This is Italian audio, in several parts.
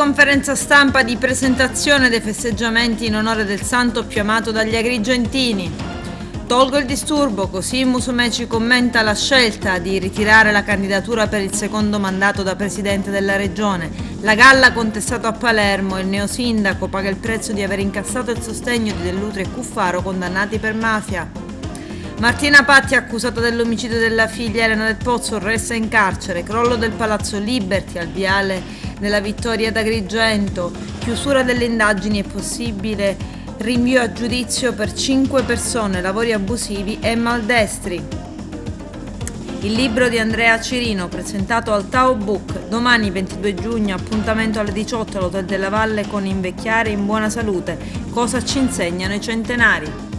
Conferenza stampa di presentazione dei festeggiamenti in onore del santo più amato dagli agrigentini. Tolgo il disturbo, così Musumeci commenta la scelta di ritirare la candidatura per il secondo mandato da presidente della regione. La galla contestato a Palermo, il neosindaco paga il prezzo di aver incassato il sostegno di Dell'Utri e Cuffaro condannati per mafia. Martina Patti accusata dell'omicidio della figlia Elena del Pozzo resta in carcere, crollo del palazzo Liberty al viale nella vittoria d'Agrigento, chiusura delle indagini è possibile, rinvio a giudizio per 5 persone, lavori abusivi e maldestri. Il libro di Andrea Cirino presentato al Tao Book, domani 22 giugno, appuntamento alle 18 all'Hotel della Valle con Invecchiare in buona salute, cosa ci insegnano i centenari.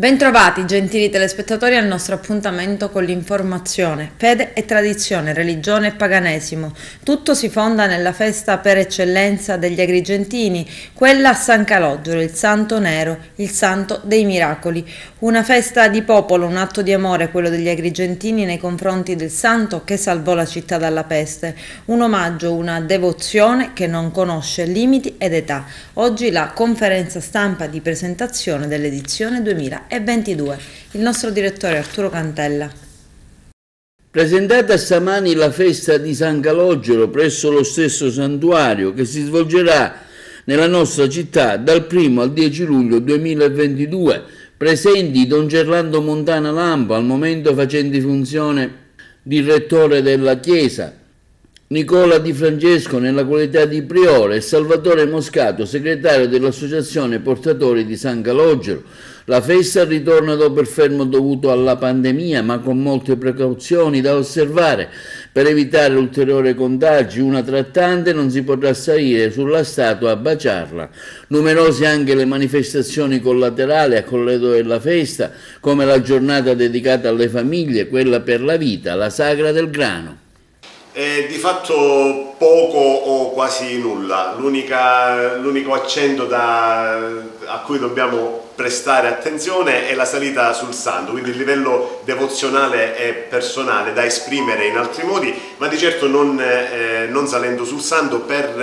Bentrovati gentili telespettatori al nostro appuntamento con l'informazione, fede e tradizione, religione e paganesimo. Tutto si fonda nella festa per eccellenza degli agrigentini, quella a San Calogero, il santo nero, il santo dei miracoli. Una festa di popolo, un atto di amore quello degli agrigentini nei confronti del santo che salvò la città dalla peste. Un omaggio, una devozione che non conosce limiti ed età. Oggi la conferenza stampa di presentazione dell'edizione 2020 e 22. Il nostro direttore Arturo Cantella. Presentata stamani la festa di San Calogero presso lo stesso santuario che si svolgerà nella nostra città dal 1 al 10 luglio 2022, presenti Don Gerlando Montana Lampo, al momento facenti funzione di rettore della Chiesa, Nicola Di Francesco nella qualità di priore e Salvatore Moscato, segretario dell'Associazione Portatori di San Calogero, la festa ritorna dopo il fermo dovuto alla pandemia, ma con molte precauzioni da osservare. Per evitare ulteriori contagi, una trattante non si potrà salire sulla statua a baciarla. Numerose anche le manifestazioni collaterali a colleto della festa, come la giornata dedicata alle famiglie, quella per la vita, la sagra del grano. Eh, di fatto poco o quasi nulla, l'unico accento da, a cui dobbiamo prestare attenzione è la salita sul santo, quindi il livello devozionale e personale da esprimere in altri modi, ma di certo non, eh, non salendo sul santo per,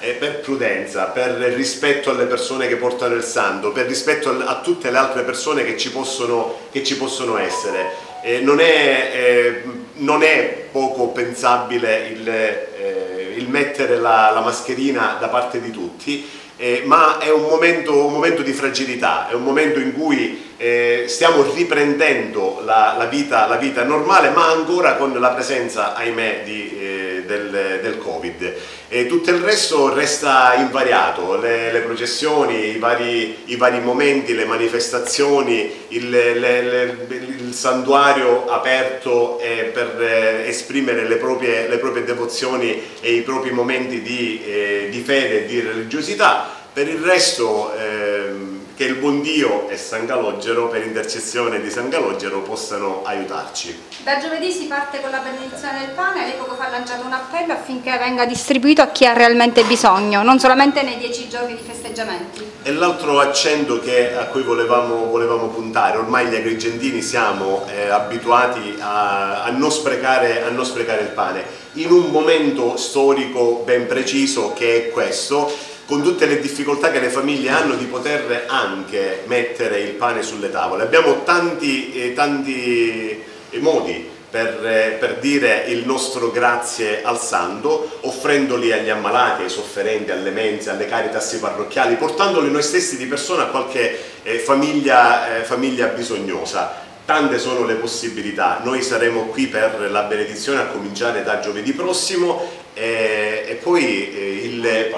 eh, per, prudenza, per rispetto alle persone che portano il santo, per rispetto a tutte le altre persone che ci possono, che ci possono essere. Eh, non, è, eh, non, è, poco pensabile il, eh, il mettere la, la, mascherina da parte di tutti, eh, ma è un momento, un momento, di fragilità, è un momento in cui eh, stiamo riprendendo la, la, vita, la, vita, normale, ma ancora con la presenza, ahimè, di, eh, del, del Covid e tutto il resto resta invariato, le, le processioni, i vari, i vari, momenti, le manifestazioni, il, le, le, il santuario aperto eh, per eh, esprimere le proprie, le proprie, devozioni e i propri momenti di, eh, di fede e di religiosità. Per il resto ehm, che il buon Dio e San Calogero, per intercessione di San Calogero, possano aiutarci. Da giovedì si parte con la benedizione del pane, lei poco fa ha lanciato un appello affinché venga distribuito a chi ha realmente bisogno, non solamente nei dieci giorni di festeggiamenti. E l'altro accento che, a cui volevamo, volevamo, puntare, ormai gli agrigentini siamo eh, abituati a, a, non sprecare, a non sprecare il pane, in un momento storico ben preciso che è questo, con tutte le difficoltà che le famiglie hanno di poter anche mettere il pane sulle tavole. Abbiamo tanti, eh, tanti modi per, eh, per, dire il nostro grazie al santo, offrendoli agli ammalati, ai sofferenti, alle mense, alle caritas parrocchiali, portandoli noi stessi di persona a qualche eh, famiglia, eh, famiglia bisognosa tante sono le possibilità, noi saremo qui per la benedizione a cominciare da giovedì prossimo e, e poi eh, il,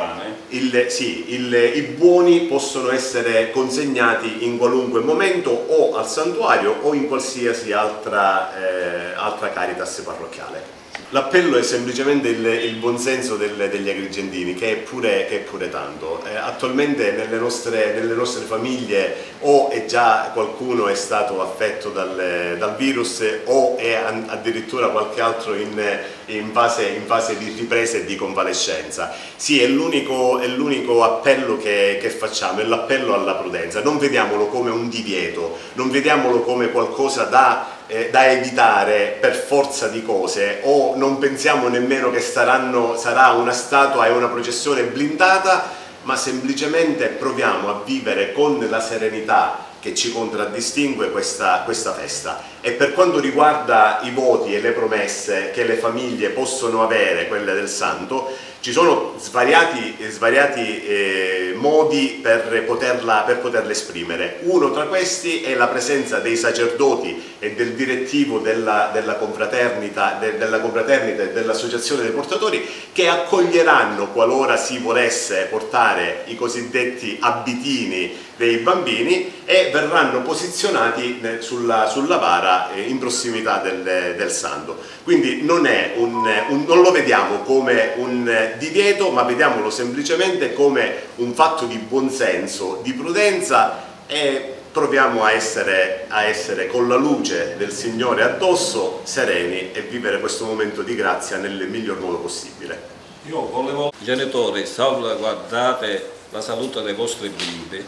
il, sì, il, i buoni possono essere consegnati in qualunque momento o al santuario o in qualsiasi altra, eh, altra caritas parrocchiale. L'appello è semplicemente il, il buonsenso del, degli agrigentini, che è pure, che è pure tanto. Eh, attualmente nelle nostre, nelle nostre, famiglie o è già qualcuno è stato affetto dal, dal virus o è addirittura qualche altro in, in, fase, in fase, di ripresa e di convalescenza. Sì, è l'unico appello che, che facciamo, è l'appello alla prudenza. Non vediamolo come un divieto, non vediamolo come qualcosa da eh, da evitare per forza di cose o non pensiamo nemmeno che saranno, sarà una statua e una processione blindata ma semplicemente proviamo a vivere con la serenità che ci contraddistingue questa, questa, festa. E per quanto riguarda i voti e le promesse che le famiglie possono avere, quelle del santo, ci sono svariati, svariati eh, modi per poterla, per poterla, esprimere. Uno tra questi è la presenza dei sacerdoti e del direttivo della, della confraternita, de, e dell'associazione dei portatori che accoglieranno qualora si volesse portare i cosiddetti abitini dei bambini e verranno posizionati sulla, sulla vara eh, in prossimità del, del santo. Quindi non, un, un, non, lo vediamo come un divieto, ma vediamolo semplicemente come un fatto di buonsenso, di prudenza e proviamo a essere, a essere con la luce del Signore addosso, sereni e vivere questo momento di grazia nel miglior modo possibile. Io volevo, genitori, salvaguardate la salute dei vostri bimbi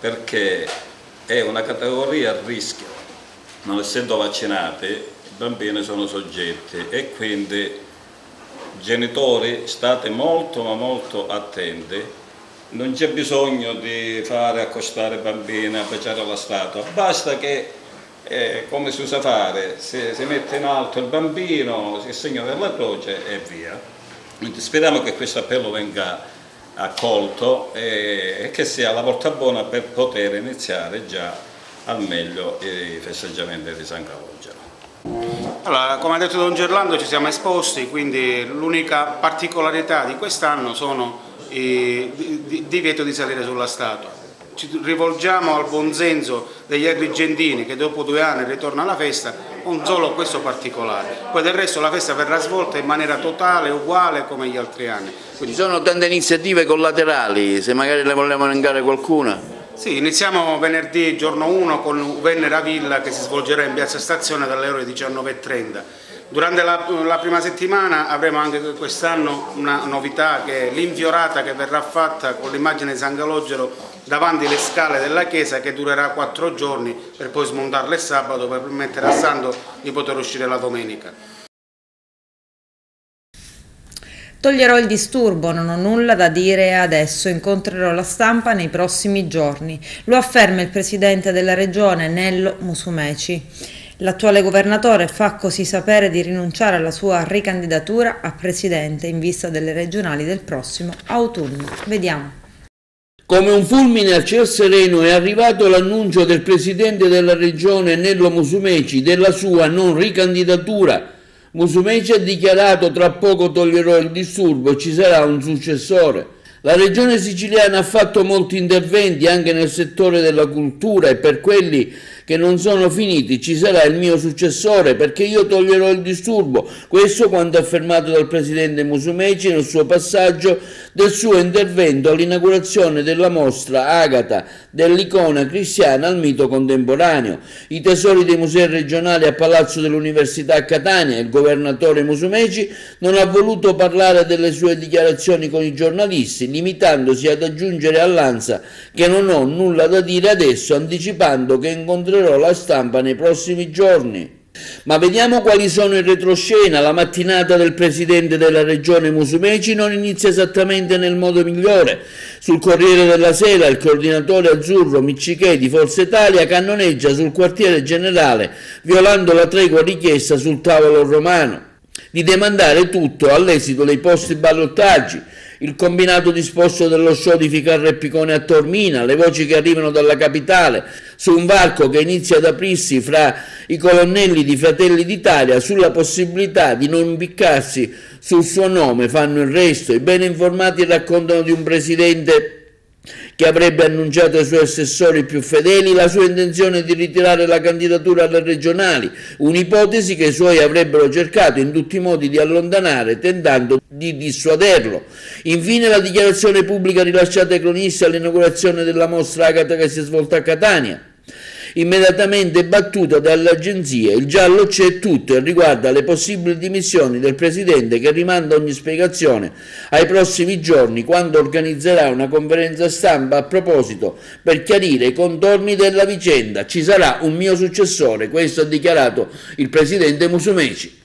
perché è una categoria a rischio, non essendo vaccinati i bambini sono soggetti e quindi genitori state molto ma molto attenti, non c'è bisogno di fare accostare i bambini a baciare la statua, basta che eh, come si usa fare, si, si, mette in alto il bambino, si segna della croce e via. Quindi speriamo che questo appello venga accolto e che sia la volta buona per poter iniziare già al meglio i festeggiamenti di San Calogero. Allora, come ha detto Don Gerlando ci siamo esposti, quindi l'unica particolarità di quest'anno sono il divieto di salire sulla statua ci rivolgiamo al buonsenso degli agrigentini che dopo due anni ritornano alla festa con solo questo particolare. Poi del resto la festa verrà svolta in maniera totale, uguale come gli altri anni. Quindi... Ci sono tante iniziative collaterali, se magari ne vogliamo elencare qualcuna? Sì, iniziamo venerdì giorno 1 con Venera Villa che si svolgerà in piazza Stazione dalle ore 19.30 Durante la, la, prima settimana avremo anche quest'anno una novità che è l'infiorata che verrà fatta con l'immagine di San Calogero davanti alle scale della chiesa che durerà quattro giorni per poi smontarle sabato per permettere al santo di poter uscire la domenica. Toglierò il disturbo, non ho nulla da dire adesso, incontrerò la stampa nei prossimi giorni, lo afferma il presidente della regione Nello Musumeci. L'attuale governatore fa così sapere di rinunciare alla sua ricandidatura a presidente in vista delle regionali del prossimo autunno. Vediamo. Come un fulmine al ciel sereno è arrivato l'annuncio del presidente della regione Nello Musumeci della sua non ricandidatura. Musumeci ha dichiarato tra poco toglierò il disturbo e ci sarà un successore. La regione siciliana ha fatto molti interventi anche nel settore della cultura e per quelli che non sono finiti, ci sarà il mio successore perché io toglierò il disturbo. Questo quanto affermato dal presidente Musumeci nel suo passaggio del suo intervento all'inaugurazione della mostra Agata dell'icona cristiana al mito contemporaneo. I tesori dei musei regionali a Palazzo dell'Università a Catania, il governatore Musumeci non ha voluto parlare delle sue dichiarazioni con i giornalisti, limitandosi ad aggiungere all'Ansa che non ho nulla da dire adesso, anticipando che incontrerò mostrerò la stampa nei prossimi giorni. Ma vediamo quali sono in retroscena. La mattinata del presidente della regione Musumeci non inizia esattamente nel modo migliore. Sul Corriere della Sera il coordinatore azzurro Miccichè di Forza Italia cannoneggia sul quartiere generale violando la tregua richiesta sul tavolo romano di demandare tutto all'esito dei posti ballottaggi il combinato disposto dello show di Ficarra e Picone a Tormina, le voci che arrivano dalla capitale, su un varco che inizia ad aprirsi fra i colonnelli di Fratelli d'Italia sulla possibilità di non impiccarsi sul suo nome fanno il resto, i ben informati raccontano di un presidente che avrebbe annunciato ai suoi assessori più fedeli la sua intenzione di ritirare la candidatura alle regionali, un'ipotesi che i suoi avrebbero cercato in tutti i modi di allontanare, tentando di dissuaderlo. Infine la dichiarazione pubblica rilasciata ai cronisti all'inaugurazione della mostra Agata che si è svolta a Catania immediatamente battuta dalle agenzie. Il giallo c'è tutto e riguarda le possibili dimissioni del Presidente che rimanda ogni spiegazione ai prossimi giorni quando organizzerà una conferenza stampa a proposito per chiarire i contorni della vicenda. Ci sarà un mio successore, questo ha dichiarato il Presidente Musumeci.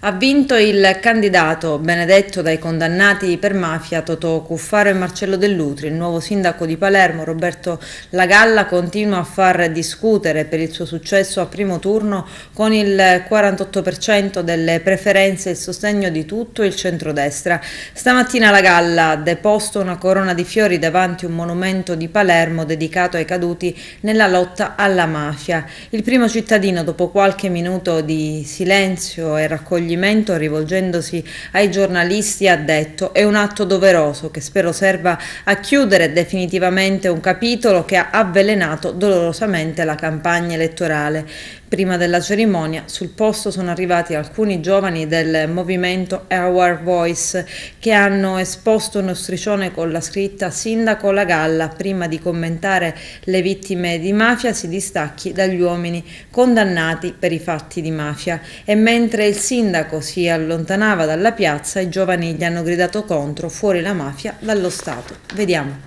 Ha vinto il candidato benedetto dai condannati per mafia Totò Cuffaro e Marcello Dell'Utri. Il nuovo sindaco di Palermo, Roberto Lagalla, continua a far discutere per il suo successo a primo turno con il 48% delle preferenze e il sostegno di tutto il centrodestra. Stamattina Lagalla ha deposto una corona di fiori davanti a un monumento di Palermo dedicato ai caduti nella lotta alla mafia. Il primo cittadino, dopo qualche minuto di silenzio e raccoglimento, accoglimento rivolgendosi ai giornalisti ha detto è un atto doveroso che spero serva a chiudere definitivamente un capitolo che ha avvelenato dolorosamente la campagna elettorale. Prima della cerimonia sul posto sono arrivati alcuni giovani del movimento Our Voice che hanno esposto uno striscione con la scritta Sindaco La Galla prima di commentare le vittime di mafia si distacchi dagli uomini condannati per i fatti di mafia e mentre il sindaco si allontanava dalla piazza i giovani gli hanno gridato contro fuori la mafia dallo Stato. Vediamo.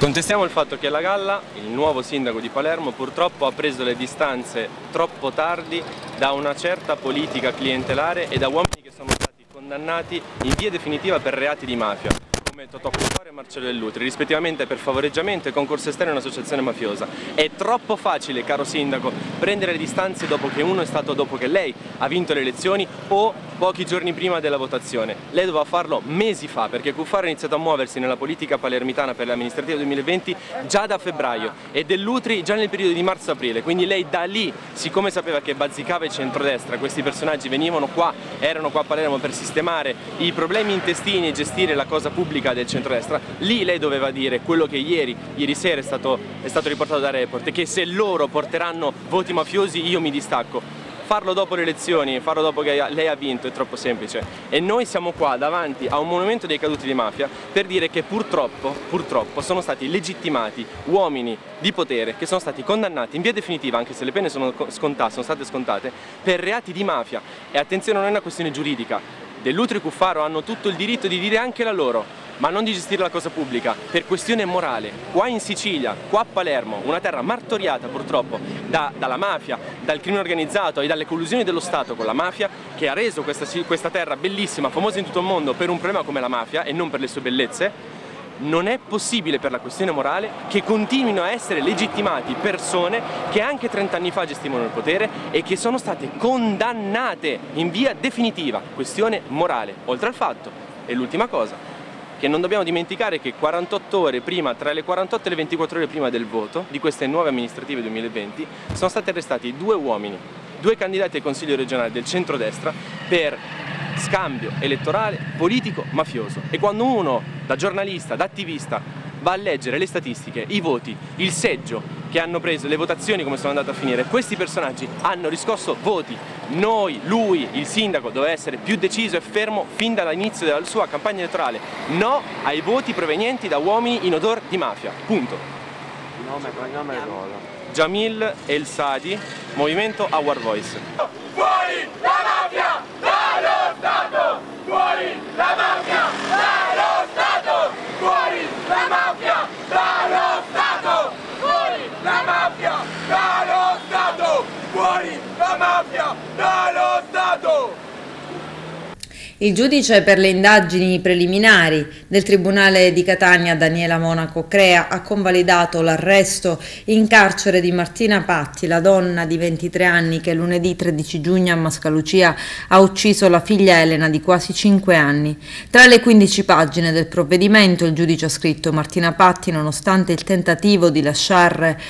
Contestiamo il fatto che la Galla, il nuovo sindaco di Palermo, purtroppo ha preso le distanze troppo tardi da una certa politica clientelare e da uomini che sono stati condannati in via definitiva per reati di mafia come Totò Cuffaro e Marcello Dell'Utri, rispettivamente per favoreggiamento e concorso esterno in un'associazione mafiosa. È troppo facile, caro sindaco, prendere le distanze dopo che uno è stato dopo che lei ha vinto le elezioni o pochi giorni prima della votazione. Lei doveva farlo mesi fa perché Cuffaro ha iniziato a muoversi nella politica palermitana per le amministrative 2020 già da febbraio e Dell'Utri già nel periodo di marzo-aprile, quindi lei da lì, siccome sapeva che bazzicava il centrodestra, questi personaggi venivano qua, erano qua a Palermo per sistemare i problemi intestini e gestire la cosa pubblica politica del centrodestra, lì lei doveva dire quello che ieri, ieri sera è stato, è stato riportato da Report, che se loro porteranno voti mafiosi io mi distacco. Farlo dopo le elezioni, farlo dopo che lei ha vinto è troppo semplice. E noi siamo qua davanti a un monumento dei caduti di mafia per dire che purtroppo, purtroppo sono stati legittimati uomini di potere che sono stati condannati in via definitiva, anche se le pene sono scontate, sono state scontate, per reati di mafia. E attenzione non è una questione giuridica, Dell'Utri Cuffaro hanno tutto il diritto di dire anche la loro, ma non di gestire la cosa pubblica, per questione morale. Qua in Sicilia, qua a Palermo, una terra martoriata purtroppo da, dalla mafia, dal crimine organizzato e dalle collusioni dello Stato con la mafia, che ha reso questa, questa terra bellissima, famosa in tutto il mondo per un problema come la mafia e non per le sue bellezze, non è possibile per la questione morale che continuino a essere legittimati persone che anche 30 anni fa gestivano il potere e che sono state condannate in via definitiva, questione morale, oltre al fatto, e l'ultima cosa, che non dobbiamo dimenticare che 48 ore prima, tra le 48 e le 24 ore prima del voto di queste nuove amministrative 2020, sono stati arrestati due uomini, due candidati al Consiglio regionale del centrodestra per scambio elettorale politico mafioso e quando uno da giornalista, da attivista va a leggere le statistiche, i voti, il seggio che hanno preso, le votazioni come sono andate a finire, questi personaggi hanno riscosso voti. Noi, lui, il sindaco doveva essere più deciso e fermo fin dall'inizio della sua campagna elettorale. No ai voti provenienti da uomini in odor di mafia. Punto. Nome, cognome e ruolo. Jamil El Sadi, Movimento Our Voice. Fuori la mafia! Dallo Stato! Fuori la mafia! Dallo Stato! Fuori la mafia! Dallo Stato! Fuori la mafia! Dallo Stato! Fuori la mafia! Dallo Stato! Il giudice per le indagini preliminari del Tribunale di Catania, Daniela Monaco Crea, ha convalidato l'arresto in carcere di Martina Patti, la donna di 23 anni che lunedì 13 giugno a Mascalucia ha ucciso la figlia Elena di quasi 5 anni. Tra le 15 pagine del provvedimento il giudice ha scritto Martina Patti, nonostante il tentativo di lasciare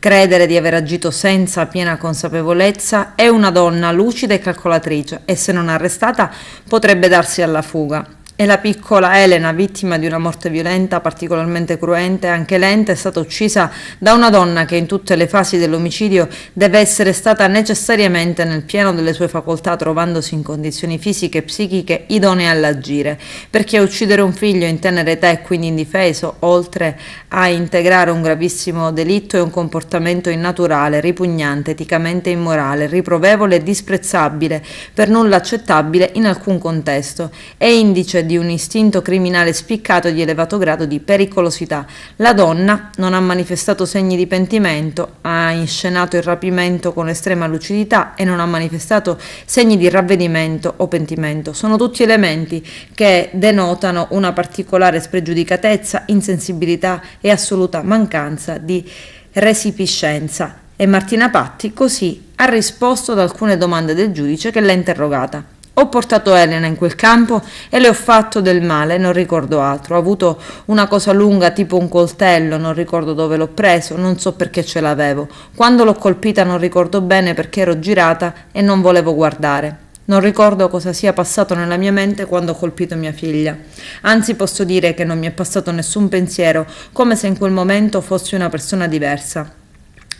Credere di aver agito senza piena consapevolezza è una donna lucida e calcolatrice e se non arrestata potrebbe darsi alla fuga. E la piccola Elena, vittima di una morte violenta particolarmente cruente e anche lenta, è stata uccisa da una donna che in tutte le fasi dell'omicidio deve essere stata necessariamente nel pieno delle sue facoltà, trovandosi in condizioni fisiche e psichiche idonee all'agire, perché uccidere un figlio in tenera età e quindi indifeso, oltre a integrare un gravissimo delitto, è un comportamento innaturale, ripugnante, eticamente immorale, riprovevole e disprezzabile, per nulla accettabile in alcun contesto, è indice di un istinto criminale spiccato di elevato grado di pericolosità. La donna non ha manifestato segni di pentimento, ha inscenato il rapimento con estrema lucidità e non ha manifestato segni di ravvedimento o pentimento. Sono tutti elementi che denotano una particolare spregiudicatezza, insensibilità e assoluta mancanza di resipiscenza. E Martina Patti così ha risposto ad alcune domande del giudice che l'ha interrogata. Ho portato Elena in quel campo e le ho fatto del male, non ricordo altro. Ho avuto una cosa lunga tipo un coltello, non ricordo dove l'ho preso, non so perché ce l'avevo. Quando l'ho colpita non ricordo bene perché ero girata e non volevo guardare. Non ricordo cosa sia passato nella mia mente quando ho colpito mia figlia. Anzi posso dire che non mi è passato nessun pensiero, come se in quel momento fossi una persona diversa.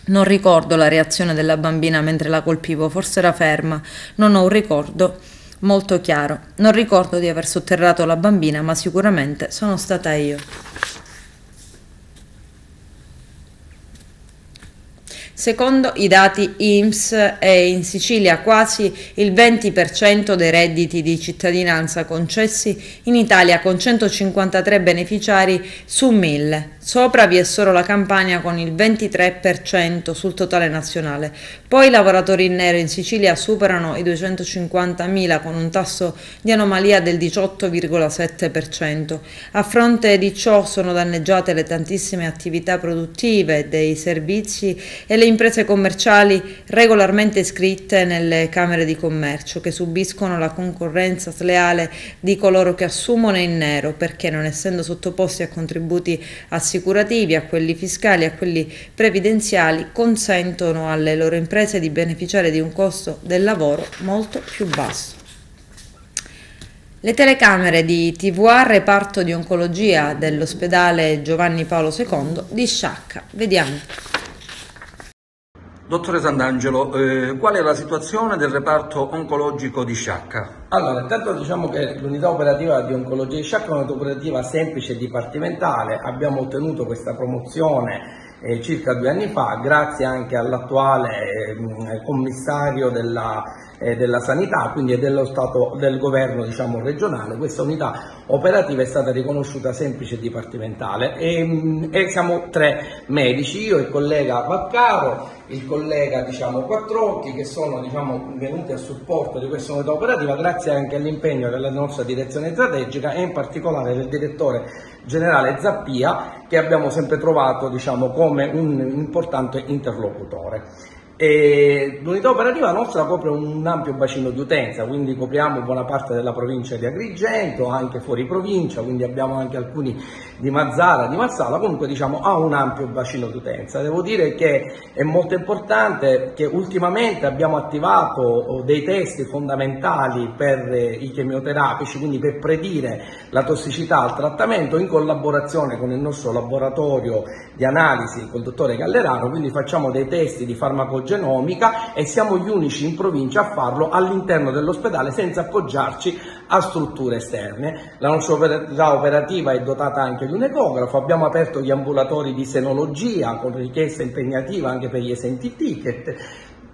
Non ricordo la reazione della bambina mentre la colpivo, forse era ferma. Non ho un ricordo molto chiaro. Non ricordo di aver sotterrato la bambina, ma sicuramente sono stata io. Secondo i dati IMSS è in Sicilia quasi il 20% dei redditi di cittadinanza concessi in Italia con 153 beneficiari su 1000. Sopra vi è solo la Campania con il 23% sul totale nazionale. Poi i lavoratori in nero in Sicilia superano i 250.000 con un tasso di anomalia del 18,7%. A fronte di ciò sono danneggiate le tantissime attività produttive, dei servizi e le imprese commerciali regolarmente iscritte nelle Camere di Commercio che subiscono la concorrenza sleale di coloro che assumono in nero perché non essendo sottoposti a contributi assicurativi a quelli fiscali, a quelli previdenziali, consentono alle loro imprese di beneficiare di un costo del lavoro molto più basso. Le telecamere di TVA reparto di oncologia dell'ospedale Giovanni Paolo II di Sciacca. Vediamo. Dottore Sant'Angelo, eh, qual è la situazione del reparto oncologico di Sciacca? Allora, intanto diciamo che l'unità operativa di oncologia di Sciacca è un'unità operativa semplice e dipartimentale, abbiamo ottenuto questa promozione eh, circa due anni fa, grazie anche all'attuale eh, commissario della, eh, della, sanità, quindi dello Stato, del governo diciamo, regionale. Questa unità operativa è stata riconosciuta semplice e dipartimentale e, mm, e siamo tre medici, io e il collega Vaccaro, il collega diciamo, Quattrocchi che sono diciamo, venuti a supporto di questa unità operativa grazie anche all'impegno della nostra direzione strategica e in particolare del direttore generale Zappia che abbiamo sempre trovato diciamo, come un importante interlocutore. L'unità operativa nostra copre un ampio bacino di utenza, quindi copriamo buona parte della provincia di Agrigento, anche fuori provincia, quindi abbiamo anche alcuni di Mazzara, di Mazzala, comunque diciamo ha un ampio bacino di utenza. Devo dire che è molto importante che ultimamente abbiamo attivato oh, dei test fondamentali per eh, i chemioterapici, quindi per predire la tossicità al trattamento in collaborazione con il nostro laboratorio di analisi col dottore Gallerano, quindi facciamo dei test di farmacogenomica e siamo gli unici in provincia a farlo all'interno dell'ospedale senza appoggiarci a strutture esterne. La nostra operativa è dotata anche di un ecografo, abbiamo aperto gli ambulatori di senologia con richiesta impegnativa anche per gli esenti ticket,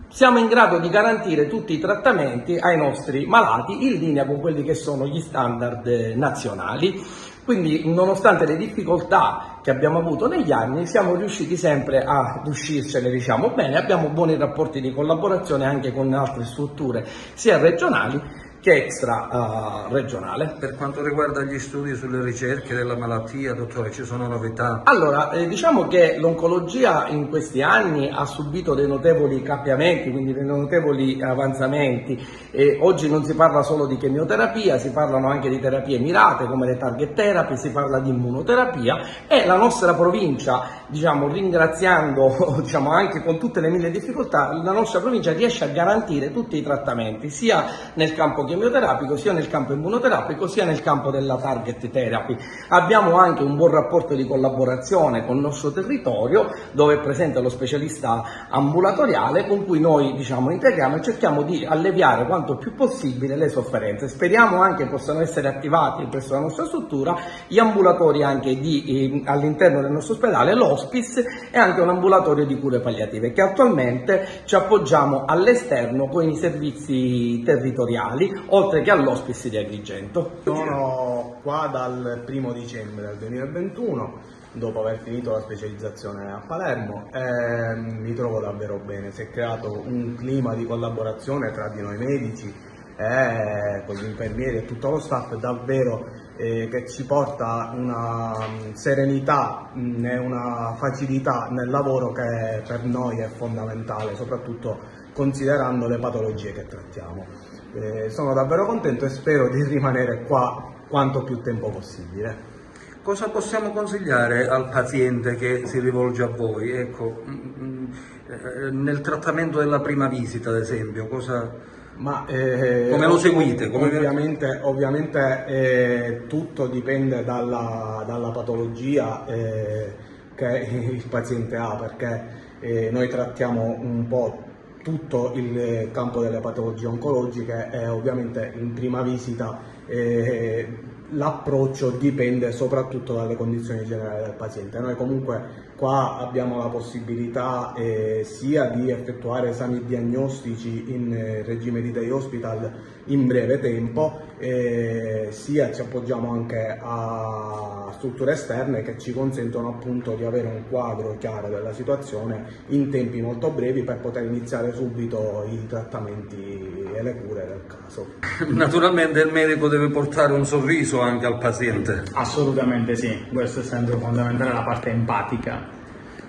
siamo in grado di garantire tutti i trattamenti ai nostri malati in linea con quelli che sono gli standard nazionali. Quindi nonostante le difficoltà che abbiamo avuto negli anni siamo riusciti sempre a uscircene diciamo bene, abbiamo buoni rapporti di collaborazione anche con altre strutture sia regionali che extra uh, regionale. Per quanto riguarda gli studi sulle ricerche della malattia, dottore, ci sono novità? Allora, eh, diciamo che l'oncologia in questi anni ha subito dei notevoli cambiamenti, quindi dei notevoli avanzamenti. E oggi non si parla solo di chemioterapia, si parlano anche di terapie mirate come le target therapy, si parla di immunoterapia e la nostra provincia, diciamo, ringraziando diciamo, anche con tutte le mille difficoltà, la nostra provincia riesce a garantire tutti i trattamenti, sia nel campo chemioterapico, sia nel campo immunoterapico, sia nel campo della target therapy. Abbiamo anche un buon rapporto di collaborazione con il nostro territorio, dove è presente lo specialista ambulatoriale con cui noi diciamo, integriamo e cerchiamo di alleviare quanto più possibile le sofferenze. Speriamo anche possano essere attivati presso la nostra struttura gli ambulatori anche di, eh, all'interno del nostro ospedale, l'hospice e anche un ambulatorio di cure palliative che attualmente ci appoggiamo all'esterno con i servizi territoriali oltre che all'hospice di Agrigento. Sono qua dal primo dicembre del 2021 dopo aver finito la specializzazione a Palermo e mi trovo davvero bene, si è creato un clima di collaborazione tra di noi medici e con gli infermieri e tutto lo staff davvero eh, che ci porta una serenità e una facilità nel lavoro che per noi è fondamentale, soprattutto considerando le patologie che trattiamo. Eh, sono davvero contento e spero di rimanere qua quanto più tempo possibile. Cosa possiamo consigliare al paziente che si rivolge a voi? Ecco, mm, mm, eh, nel trattamento della prima visita, ad esempio, cosa, Ma, eh, come lo seguite? Come ovviamente, ovviamente eh, tutto dipende dalla, dalla patologia eh, che il paziente ha, perché eh, noi trattiamo un po' tutto il campo delle patologie oncologiche e ovviamente in prima visita eh, l'approccio dipende soprattutto dalle condizioni generali del paziente. Noi comunque qua abbiamo la possibilità eh, sia di effettuare esami diagnostici in eh, regime di day hospital in breve tempo, eh, sia ci appoggiamo anche a strutture esterne che ci consentono appunto di avere un quadro chiaro della situazione in tempi molto brevi per poter iniziare subito i trattamenti e le cure del caso. Naturalmente il medico deve portare un sorriso anche al paziente. Assolutamente sì, questo è sempre fondamentale la parte empatica.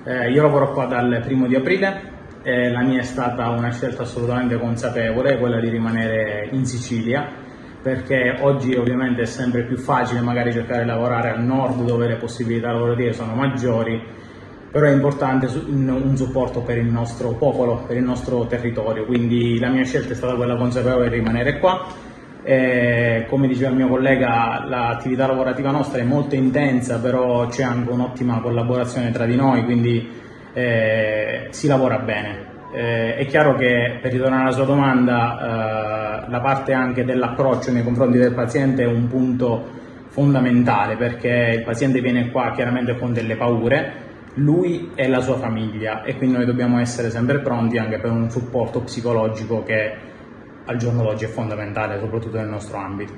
Eh, io lavoro qua dal primo di aprile e la mia è stata una scelta assolutamente consapevole, quella di rimanere in Sicilia perché oggi ovviamente è sempre più facile magari cercare di lavorare al nord dove le possibilità lavorative sono maggiori, però è importante un supporto per il nostro popolo, per il nostro territorio, quindi la mia scelta è stata quella consapevole di rimanere qua. E, come diceva il mio collega, l'attività lavorativa nostra è molto intensa, però c'è anche un'ottima collaborazione tra di noi, quindi eh, si lavora bene. Eh, è chiaro che, per ritornare alla sua domanda, eh, la parte anche dell'approccio nei confronti del paziente è un punto fondamentale perché il paziente viene qua chiaramente con delle paure, lui e la sua famiglia e quindi noi dobbiamo essere sempre pronti anche per un supporto psicologico che al giorno d'oggi è fondamentale, soprattutto nel nostro ambito.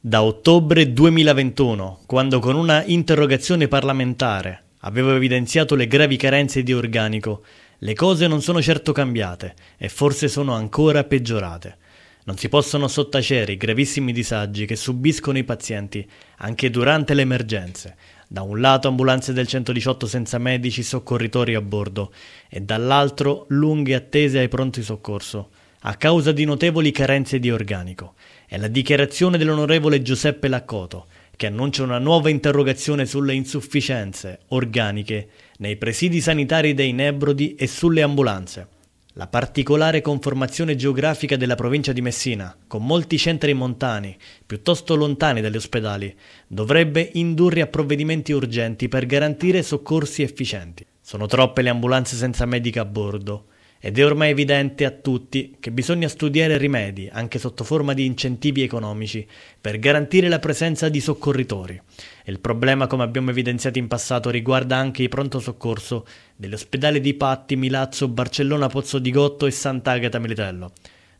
Da ottobre 2021, quando con una interrogazione parlamentare avevo evidenziato le gravi carenze di organico, le cose non sono certo cambiate e forse sono ancora peggiorate. Non si possono sottacere i gravissimi disagi che subiscono i pazienti anche durante le emergenze, da un lato ambulanze del 118 senza medici soccorritori a bordo e dall'altro lunghe attese ai pronti soccorso, a causa di notevoli carenze di organico. È la dichiarazione dell'onorevole Giuseppe Laccoto, che annuncia una nuova interrogazione sulle insufficienze organiche nei presidi sanitari dei Nebrodi e sulle ambulanze. La particolare conformazione geografica della provincia di Messina, con molti centri montani, piuttosto lontani dagli ospedali, dovrebbe indurre a provvedimenti urgenti per garantire soccorsi efficienti. Sono troppe le ambulanze senza medica a bordo ed è ormai evidente a tutti che bisogna studiare rimedi, anche sotto forma di incentivi economici, per garantire la presenza di soccorritori. Il problema, come abbiamo evidenziato in passato, riguarda anche i pronto soccorso degli ospedali di Patti, Milazzo, Barcellona, Pozzo di Gotto e Sant'Agata Militello,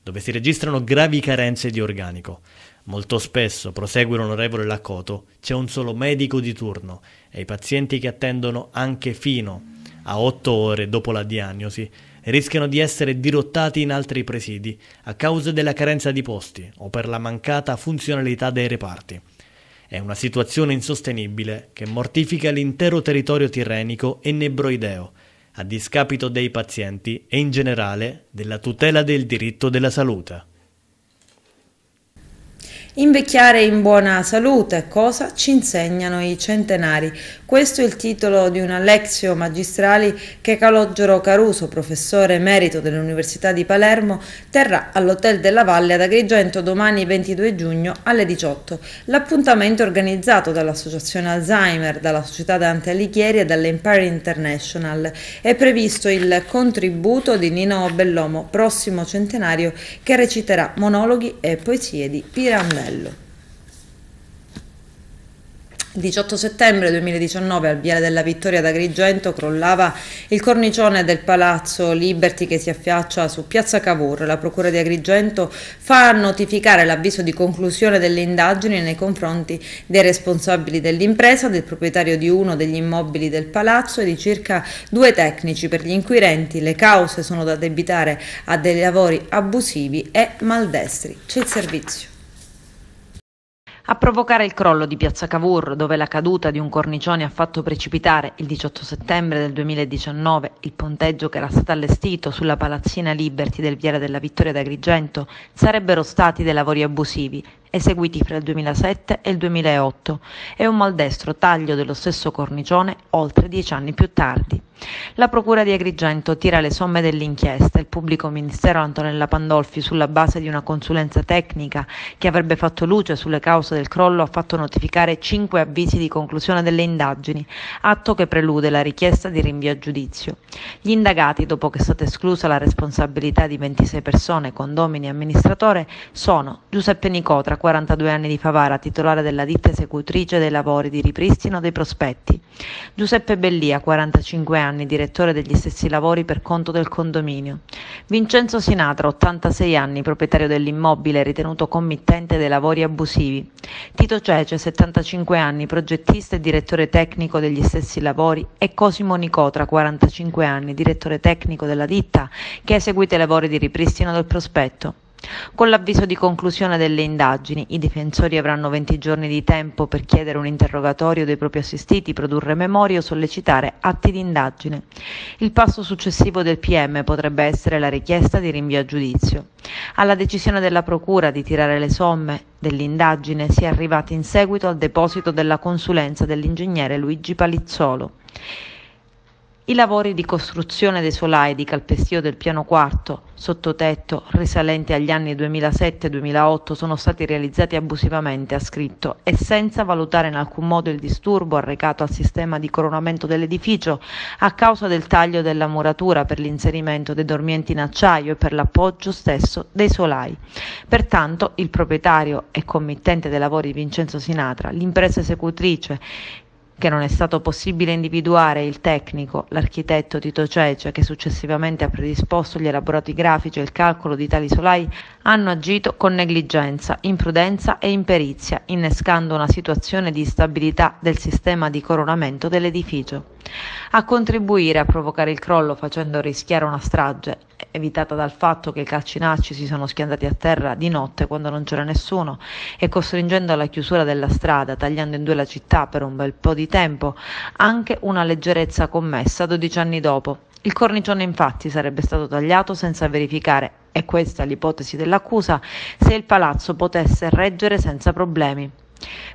dove si registrano gravi carenze di organico. Molto spesso, prosegue l'onorevole Laccoto, c'è un solo medico di turno e i pazienti che attendono anche fino a otto ore dopo la diagnosi rischiano di essere dirottati in altri presidi a causa della carenza di posti o per la mancata funzionalità dei reparti. È una situazione insostenibile che mortifica l'intero territorio tirrenico e nebroideo, a discapito dei pazienti e in generale della tutela del diritto della salute. Invecchiare in buona salute, cosa ci insegnano i centenari? Questo è il titolo di una lexio magistrali che Calogero Caruso, professore emerito dell'Università di Palermo, terrà all'Hotel della Valle ad Agrigento domani 22 giugno alle 18. L'appuntamento è organizzato dall'Associazione Alzheimer, dalla Società Dante Alighieri e dall'Empire International. È previsto il contributo di Nino Bellomo, prossimo centenario, che reciterà monologhi e poesie di Pirandello. Bello. Il 18 settembre 2019 al Viale della Vittoria d'Agrigento crollava il cornicione del Palazzo Liberty che si affaccia su Piazza Cavour. La Procura di Agrigento fa notificare l'avviso di conclusione delle indagini nei confronti dei responsabili dell'impresa, del proprietario di uno degli immobili del palazzo e di circa due tecnici per gli inquirenti. Le cause sono da addebitare a dei lavori abusivi e maldestri. C'è il servizio. A provocare il crollo di Piazza Cavour, dove la caduta di un cornicione ha fatto precipitare il 18 settembre del 2019 il ponteggio che era stato allestito sulla palazzina Liberty del Viale della Vittoria d'Agrigento, sarebbero stati dei lavori abusivi eseguiti fra il 2007 e il 2008 e un maldestro taglio dello stesso cornicione oltre dieci anni più tardi. La Procura di Agrigento tira le somme dell'inchiesta. Il pubblico ministero Antonella Pandolfi, sulla base di una consulenza tecnica che avrebbe fatto luce sulle cause del crollo, ha fatto notificare cinque avvisi di conclusione delle indagini, atto che prelude la richiesta di rinvio a giudizio. Gli indagati, dopo che è stata esclusa la responsabilità di 26 persone, condomini e amministratore, sono Giuseppe Nicotra, 42 anni di Favara, titolare della ditta esecutrice dei lavori di ripristino dei prospetti. Giuseppe Bellia, 45 anni, direttore degli stessi lavori per conto del condominio. Vincenzo Sinatra, 86 anni, proprietario dell'immobile ritenuto committente dei lavori abusivi. Tito Cece, 75 anni, progettista e direttore tecnico degli stessi lavori e Cosimo Nicotra, 45 anni, direttore tecnico della ditta che ha eseguito i lavori di ripristino del prospetto. Con l'avviso di conclusione delle indagini, i difensori avranno 20 giorni di tempo per chiedere un interrogatorio dei propri assistiti, produrre memorie o sollecitare atti di indagine. Il passo successivo del PM potrebbe essere la richiesta di rinvio a giudizio. Alla decisione della Procura di tirare le somme dell'indagine si è arrivati in seguito al deposito della consulenza dell'ingegnere Luigi Palizzolo. I lavori di costruzione dei solai di calpestio del piano quarto, sottotetto, risalenti agli anni 2007-2008, sono stati realizzati abusivamente, ha scritto, e senza valutare in alcun modo il disturbo arrecato al sistema di coronamento dell'edificio a causa del taglio della muratura per l'inserimento dei dormienti in acciaio e per l'appoggio stesso dei solai. Pertanto il proprietario e committente dei lavori Vincenzo Sinatra, l'impresa esecutrice che non è stato possibile individuare il tecnico, l'architetto Tito Cece, che successivamente ha predisposto gli elaborati grafici e il calcolo di tali solai, hanno agito con negligenza, imprudenza e imperizia, innescando una situazione di instabilità del sistema di coronamento dell'edificio. A contribuire a provocare il crollo facendo rischiare una strage, evitata dal fatto che i calcinacci si sono schiantati a terra di notte quando non c'era nessuno e costringendo alla chiusura della strada, tagliando in due la città per un bel po' di tempo, anche una leggerezza commessa 12 anni dopo. Il cornicione infatti sarebbe stato tagliato senza verificare, e questa è l'ipotesi dell'accusa, se il palazzo potesse reggere senza problemi.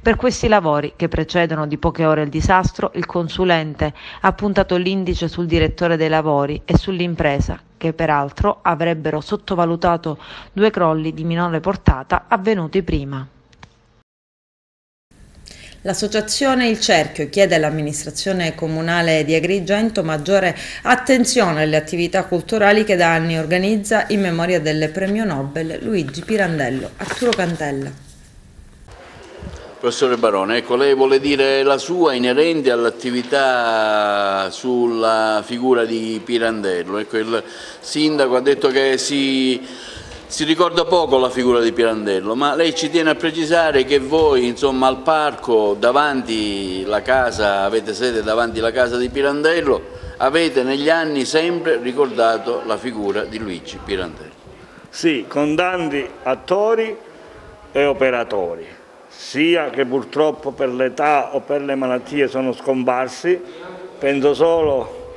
Per questi lavori, che precedono di poche ore il disastro, il consulente ha puntato l'indice sul direttore dei lavori e sull'impresa, che peraltro avrebbero sottovalutato due crolli di minore portata avvenuti prima. L'associazione Il Cerchio chiede all'amministrazione comunale di Agrigento maggiore attenzione alle attività culturali che da anni organizza in memoria del premio Nobel Luigi Pirandello. Arturo Cantella. Professore Barone, ecco, lei vuole dire la sua inerente all'attività sulla figura di Pirandello. Ecco, il sindaco ha detto che si, si, ricorda poco la figura di Pirandello, ma lei ci tiene a precisare che voi insomma, al parco davanti la casa, avete sede davanti alla casa di Pirandello, avete negli anni sempre ricordato la figura di Luigi Pirandello. Sì, con tanti attori e operatori, sia che purtroppo per l'età o per le malattie sono scomparsi, penso solo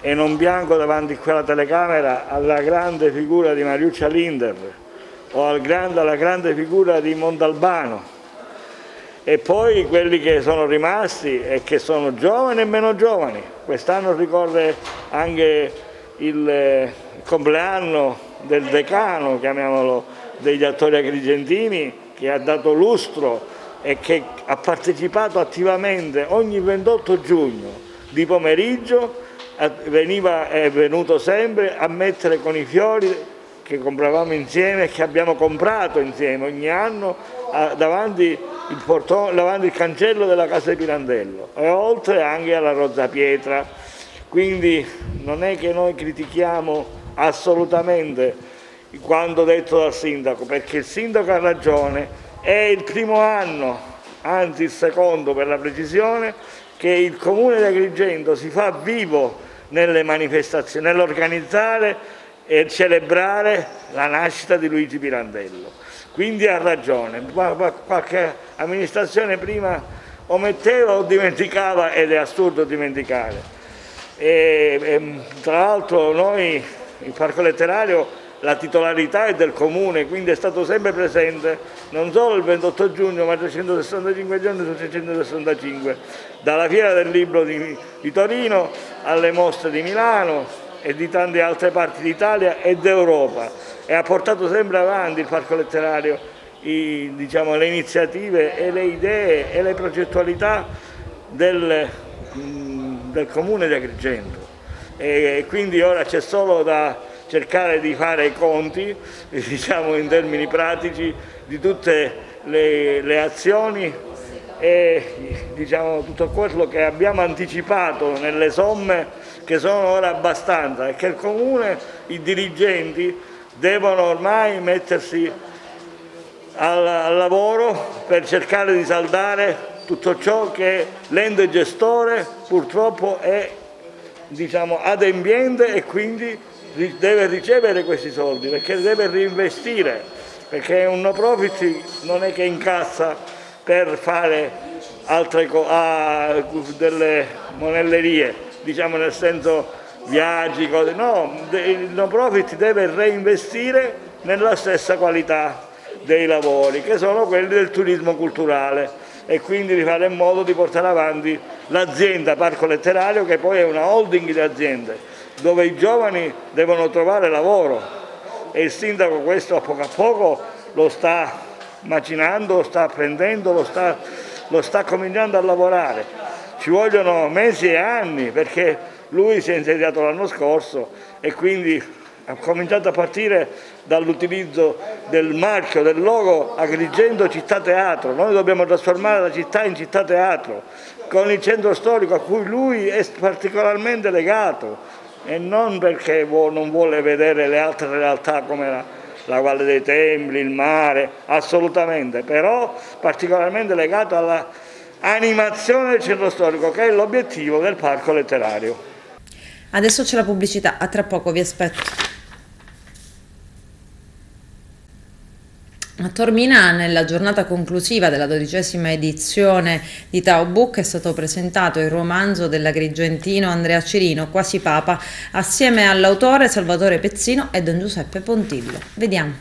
e non bianco davanti a quella telecamera alla grande figura di Mariuccia Linder o al grande, alla grande figura di Montalbano e poi quelli che sono rimasti e che sono giovani e meno giovani. Quest'anno ricorre anche il eh, compleanno del decano, chiamiamolo, degli attori agrigentini, che ha dato lustro e che ha partecipato attivamente ogni 28 giugno di pomeriggio, veniva, è venuto sempre a mettere con i fiori che compravamo insieme e che abbiamo comprato insieme ogni anno davanti il, portone, davanti il cancello della casa di Pirandello e oltre anche alla Rozza Pietra. Quindi non è che noi critichiamo assolutamente quanto detto dal sindaco, perché il sindaco ha ragione, è il primo anno, anzi il secondo per la precisione, che il comune di Agrigento si fa vivo nelle manifestazioni, nell'organizzare e celebrare la nascita di Luigi Pirandello. Quindi ha ragione, qualche amministrazione prima ometteva o dimenticava ed è assurdo dimenticare. E, e, tra l'altro noi, il Parco Letterario, la titolarità è del Comune, quindi è stato sempre presente non solo il 28 giugno ma 365 giorni su 365, dalla Fiera del Libro di, di Torino alle mostre di Milano, e di tante altre parti d'Italia e d'Europa. E ha portato sempre avanti il Parco Letterario i, diciamo, le iniziative e le idee e le progettualità del, del Comune di Agrigento. E quindi ora c'è solo da cercare di fare i conti, diciamo in termini pratici, di tutte le, le azioni e diciamo, tutto quello che abbiamo anticipato nelle somme che sono ora abbastanza e che il Comune, i dirigenti devono ormai mettersi al, al lavoro per cercare di saldare tutto ciò che l'ente gestore purtroppo è diciamo, adempiente e quindi deve ricevere questi soldi perché deve reinvestire perché un no profit non è che incassa per fare altre ah, delle monellerie diciamo nel senso viaggi, cose, no, il no profit deve reinvestire nella stessa qualità dei lavori che sono quelli del turismo culturale e quindi di fare in modo di portare avanti l'azienda Parco Letterario che poi è una holding di aziende dove i giovani devono trovare lavoro. E il sindaco questo a poco a poco lo sta macinando, lo sta apprendendo, lo sta, lo sta cominciando a lavorare. Ci vogliono mesi e anni perché lui si è insediato l'anno scorso e quindi ha cominciato a partire dall'utilizzo del marchio, del logo Agrigento Città Teatro. Noi dobbiamo trasformare la città in città teatro con il centro storico a cui lui è particolarmente legato e non perché non vuole vedere le altre realtà come la, la Valle dei Templi, il mare, assolutamente, però particolarmente legato alla animazione del centro storico, che è l'obiettivo del parco letterario. Adesso c'è la pubblicità, a tra poco vi aspetto. A Tormina, nella giornata conclusiva della dodicesima edizione di Tao Book, è stato presentato il romanzo dell'agrigentino Andrea Cirino, Quasi Papa, assieme all'autore Salvatore Pezzino e Don Giuseppe Pontillo. Vediamo.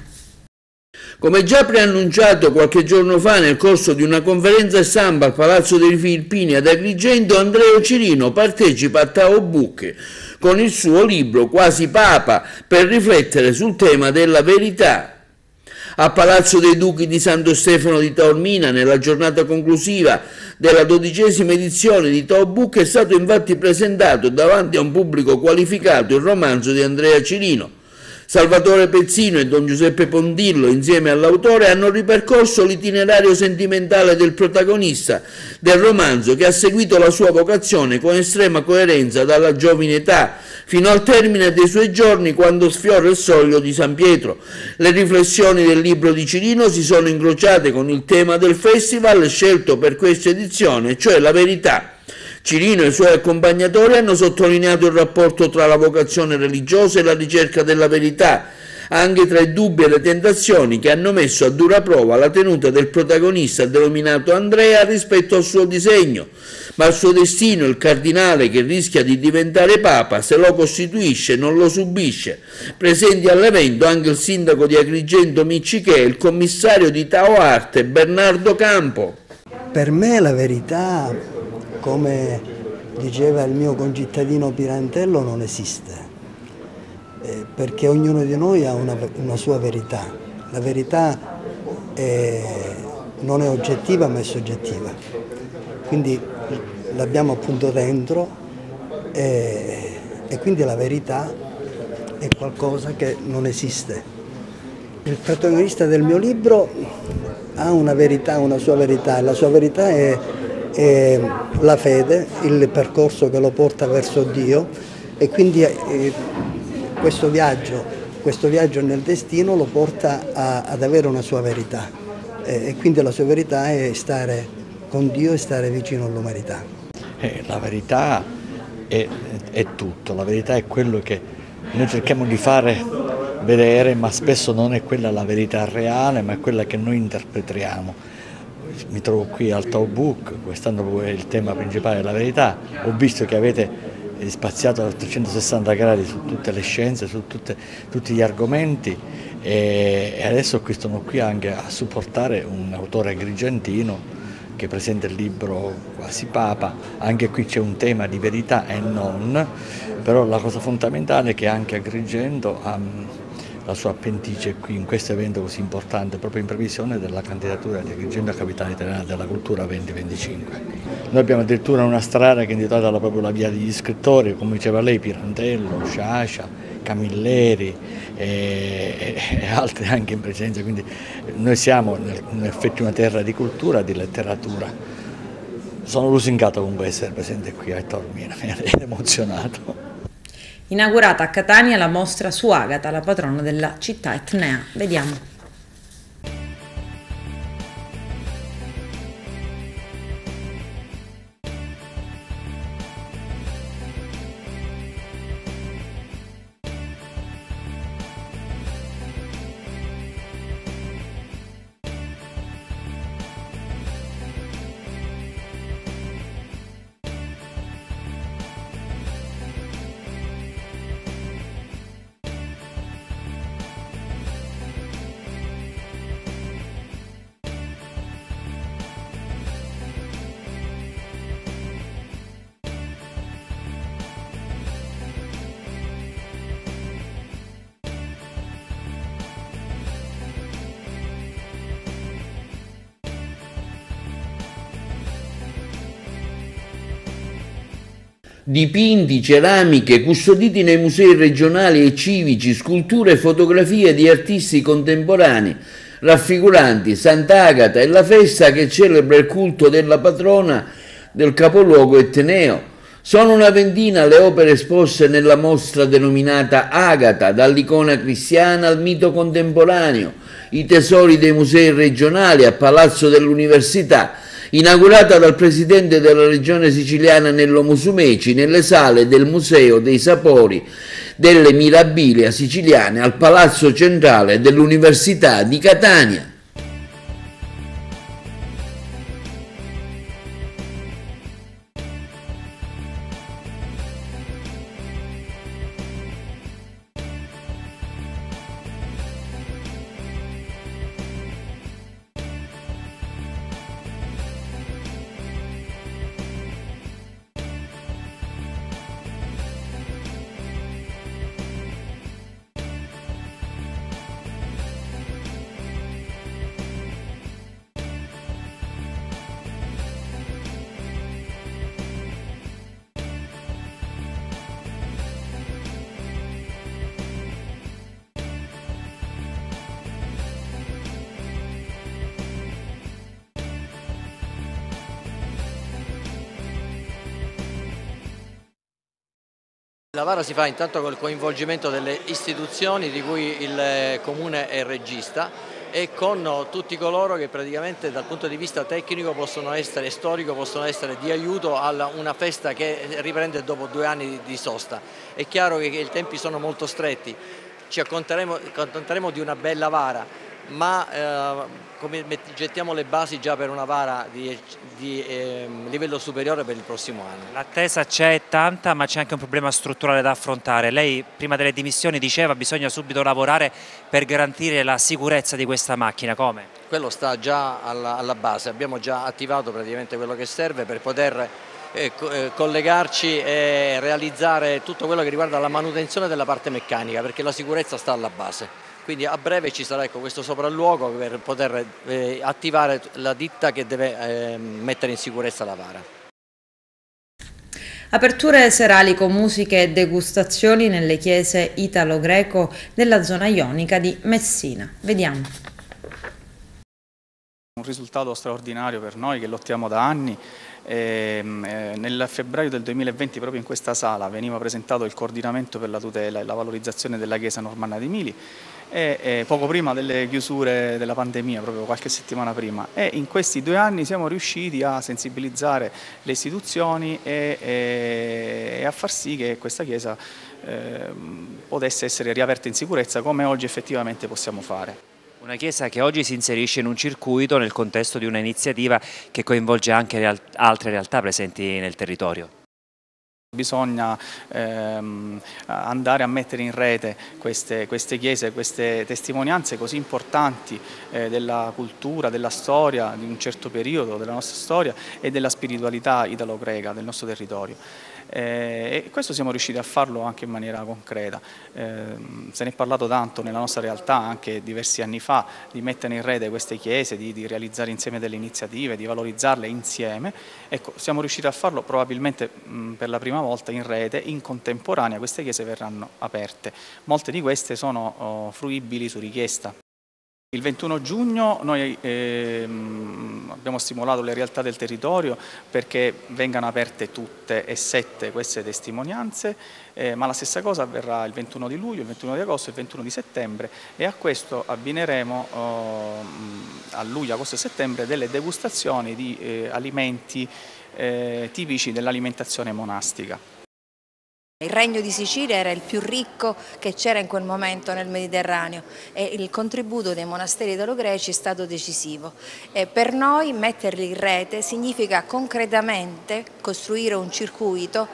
Come già preannunciato qualche giorno fa nel corso di una conferenza stampa al Palazzo dei Filippini ad Agrigento, Andrea Cirino partecipa a Tao Book con il suo libro Quasi Papa per riflettere sul tema della verità. A Palazzo dei Duchi di Santo Stefano di Taormina, nella giornata conclusiva della dodicesima edizione di Tao Book, è stato infatti presentato davanti a un pubblico qualificato il romanzo di Andrea Cirino Salvatore Pezzino e Don Giuseppe Pondillo, insieme all'autore, hanno ripercorso l'itinerario sentimentale del protagonista del romanzo che ha seguito la sua vocazione con estrema coerenza dalla giovine età fino al termine dei suoi giorni quando sfiora il soglio di San Pietro. Le riflessioni del libro di Cirino si sono incrociate con il tema del festival scelto per questa edizione, cioè la verità. Cirino e i suoi accompagnatori hanno sottolineato il rapporto tra la vocazione religiosa e la ricerca della verità, anche tra i dubbi e le tentazioni che hanno messo a dura prova la tenuta del protagonista denominato Andrea rispetto al suo disegno, ma il suo destino, il cardinale che rischia di diventare papa, se lo costituisce non lo subisce. Presenti all'evento anche il sindaco di Agrigento Miccichè e il commissario di Tao Arte Bernardo Campo. Per me la verità, come diceva il mio concittadino Pirantello, non esiste, eh, perché ognuno di noi ha una, una sua verità. La verità è, non è oggettiva ma è soggettiva, quindi l'abbiamo appunto dentro e, e quindi la verità è qualcosa che non esiste. Il protagonista del mio libro ha una verità, una sua verità e la sua verità è, è la fede, il percorso che lo porta verso Dio e quindi eh, questo, viaggio, questo viaggio nel destino lo porta a, ad avere una sua verità eh, e quindi la sua verità è stare con Dio e stare vicino all'umanità. Eh, la verità è, è tutto, la verità è quello che noi cerchiamo di fare vedere, ma spesso non è quella la verità reale, ma è quella che noi interpretiamo. Mi trovo qui al Tau Book, quest'anno è il tema principale della verità, ho visto che avete spaziato a 360 gradi su tutte le scienze, su tutte, tutti gli argomenti e adesso qui sono qui anche a supportare un autore agrigentino che presenta il libro Quasi Papa, anche qui c'è un tema di verità e non, però la cosa fondamentale è che anche Agrigento ha la sua appendice qui in questo evento così importante, proprio in previsione della candidatura di Agrigento Capitale Italiana della Cultura 2025. Noi abbiamo addirittura una strada che è intitolata proprio la via degli scrittori, come diceva lei, Pirandello, Sciascia, Camilleri e, e, altri anche in presenza, quindi noi siamo in effetti una terra di cultura di letteratura. Sono lusingato comunque essere presente qui a Tormina ed emozionato. Inaugurata a Catania la mostra su Agata, la patrona della città etnea. Vediamo. Dipinti, ceramiche, custoditi nei musei regionali e civici, sculture e fotografie di artisti contemporanei, raffiguranti Sant'Agata e la festa che celebra il culto della patrona del capoluogo etneo. Sono una ventina le opere esposte nella mostra denominata Agata, dall'icona cristiana al mito contemporaneo, i tesori dei musei regionali a Palazzo dell'Università, inaugurata dal presidente della regione siciliana Nello Musumeci nelle sale del Museo dei Sapori delle Mirabilia siciliane al Palazzo Centrale dell'Università di Catania. La VARA si fa intanto col coinvolgimento delle istituzioni di cui il Comune è regista e con tutti coloro che praticamente dal punto di vista tecnico possono essere, storico, possono essere di aiuto a una festa che riprende dopo due anni di sosta. È chiaro che i tempi sono molto stretti, ci accontenteremo di una bella vara, ma eh, come gettiamo le basi già per una vara di, di eh, livello superiore per il prossimo anno. L'attesa c'è tanta ma c'è anche un problema strutturale da affrontare. Lei prima delle dimissioni diceva che bisogna subito lavorare per garantire la sicurezza di questa macchina, come? Quello sta già alla, alla base, abbiamo già attivato praticamente quello che serve per poter eh, eh collegarci e realizzare tutto quello che riguarda la manutenzione della parte meccanica perché la sicurezza sta alla base. Quindi a breve ci sarà ecco, questo sopralluogo per poter eh, attivare la ditta che deve eh, mettere in sicurezza la vara. Aperture serali con musiche e degustazioni nelle chiese italo-greco della zona ionica di Messina. Vediamo. Un risultato straordinario per noi che lottiamo da anni Ehm, eh, nel febbraio del 2020 proprio in questa sala veniva presentato il coordinamento per la tutela e la valorizzazione della chiesa normanna di Mili e, e poco prima delle chiusure della pandemia, proprio qualche settimana prima e in questi due anni siamo riusciti a sensibilizzare le istituzioni e, e, e a far sì che questa chiesa eh, potesse essere riaperta in sicurezza come oggi effettivamente possiamo fare. Una chiesa che oggi si inserisce in un circuito nel contesto di un'iniziativa che coinvolge anche real altre realtà presenti nel territorio. Bisogna ehm, andare a mettere in rete queste, queste, chiese, queste testimonianze così importanti eh, della cultura, della storia di un certo periodo della nostra storia e della spiritualità italo-greca del nostro territorio. Eh, e questo siamo riusciti a farlo anche in maniera concreta. Eh, se ne è parlato tanto nella nostra realtà anche diversi anni fa di mettere in rete queste chiese, di, di realizzare insieme delle iniziative, di valorizzarle insieme. Ecco, siamo riusciti a farlo probabilmente mh, per la prima volta in rete, in contemporanea queste chiese verranno aperte. Molte di queste sono oh, fruibili su richiesta. Il 21 giugno noi ehm, abbiamo stimolato le realtà del territorio perché vengano aperte tutte e sette queste testimonianze, eh, ma la stessa cosa avverrà il 21 di luglio, il 21 di agosto e il 21 di settembre e a questo abbineremo oh, a luglio, agosto e settembre delle degustazioni di eh, alimenti eh, tipici dell'alimentazione monastica. Il regno di Sicilia era il più ricco che c'era in quel momento nel Mediterraneo e il contributo dei monasteri italo-greci è stato decisivo. E per noi metterli in rete significa concretamente costruire un circuito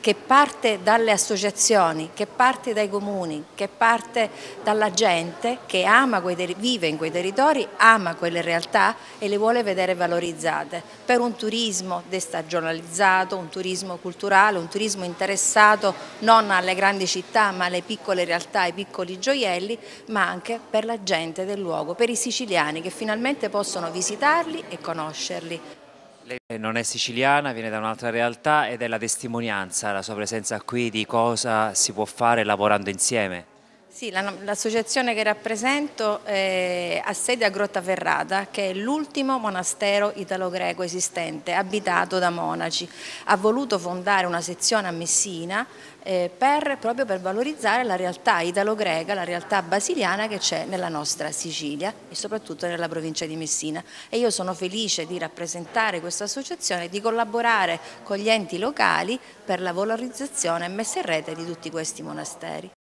che parte dalle associazioni, che parte dai comuni, che parte dalla gente che ama vive in quei territori, ama quelle realtà e le vuole vedere valorizzate per un turismo destagionalizzato, un turismo culturale, un turismo interessato non alle grandi città ma alle piccole realtà, ai piccoli gioielli, ma anche per la gente del luogo, per i siciliani che finalmente possono visitarli e conoscerli. Lei non è siciliana, viene da un'altra realtà ed è la testimonianza, la sua presenza qui di cosa si può fare lavorando insieme. Sì, l'associazione che rappresento eh, ha sede a Grottaferrata, che è l'ultimo monastero italo-greco esistente, abitato da monaci. Ha voluto fondare una sezione a Messina eh, per, proprio per valorizzare la realtà italo-greca, la realtà basiliana che c'è nella nostra Sicilia e soprattutto nella provincia di Messina. E io sono felice di rappresentare questa associazione e di collaborare con gli enti locali per la valorizzazione e messa in rete di tutti questi monasteri.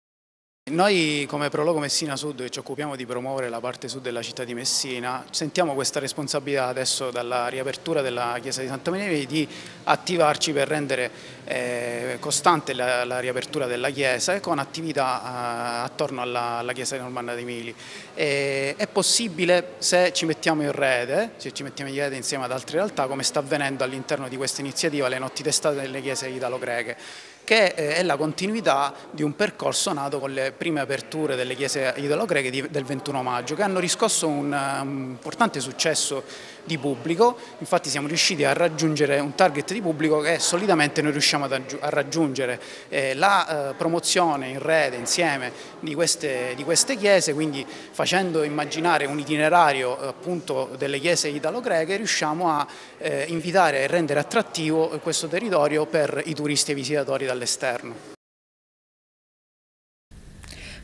Noi come Prologo Messina Sud, che ci occupiamo di promuovere la parte sud della città di Messina, sentiamo questa responsabilità adesso dalla riapertura della chiesa di Santa Maria di attivarci per rendere eh, costante la, la, riapertura della chiesa e con attività eh, attorno alla, alla, chiesa di Normanna dei Mili. E, è possibile se ci mettiamo in rete, se ci mettiamo in rete insieme ad altre realtà, come sta avvenendo all'interno di questa iniziativa, le notti testate delle chiese italo-greche che eh, è la continuità di un percorso nato con le prime aperture delle chiese idolo-greche del 21 maggio, che hanno riscosso un, un importante successo di pubblico, infatti siamo riusciti a raggiungere un target di pubblico che solitamente noi riusciamo a raggiungere. Eh, la eh, promozione in rete insieme di queste, di queste, chiese, quindi facendo immaginare un itinerario appunto delle chiese italo-greche, riusciamo a eh, invitare e rendere attrattivo questo territorio per i turisti e i visitatori dall'esterno.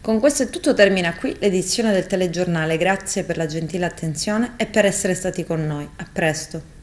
Con questo è tutto, termina qui l'edizione del telegiornale. Grazie per la gentile attenzione e per essere stati con noi. A presto.